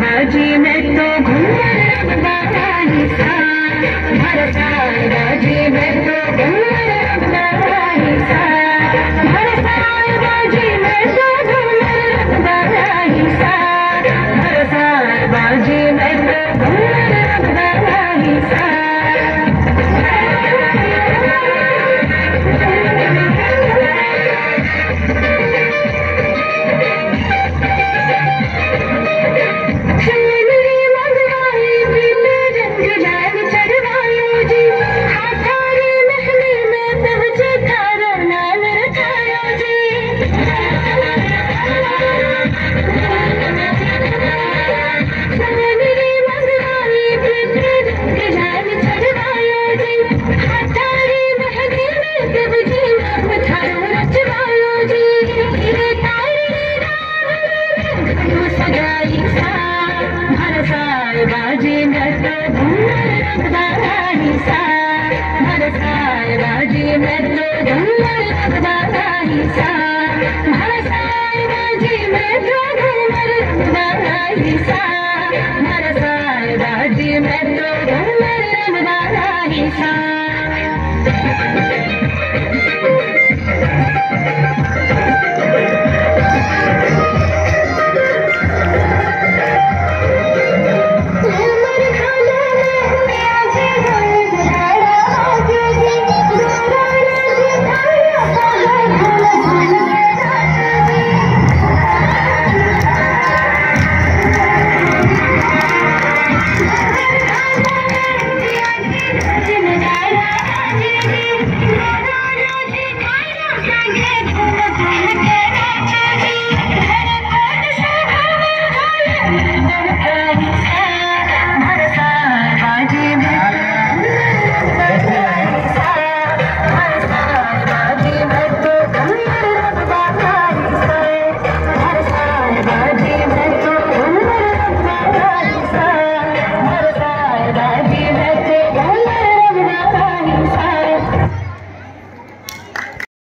बाजी में तो घूम बाजी सा घूमर रखदाई सा भरसाई बाजी में तो घूमर रखदाई सा भरसाई बाजी में तो घूमर रखदाई सा भरसाई बाजी में तो सा